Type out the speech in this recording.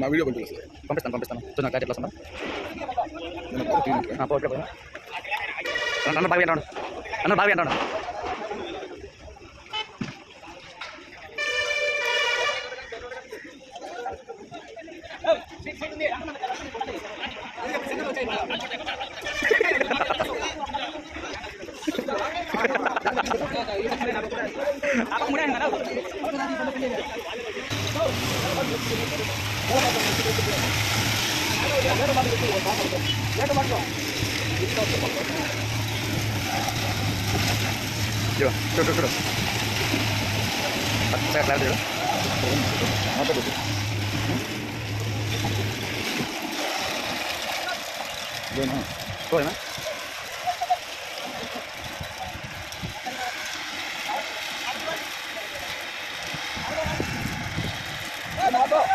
నా వీడియో పంపించలేదు పంపిస్తాను పంపిస్తాను. చూడు నాకు ఎట్లా వస్తుందా. నేను అన్న తీయను. అంటాడు. అన్న ఇక్కడ పో. Apa mudah nggak tahu. Yo, terus terus. Saya lihat dulu. Apa itu? Gimana? Kau mana? বাবা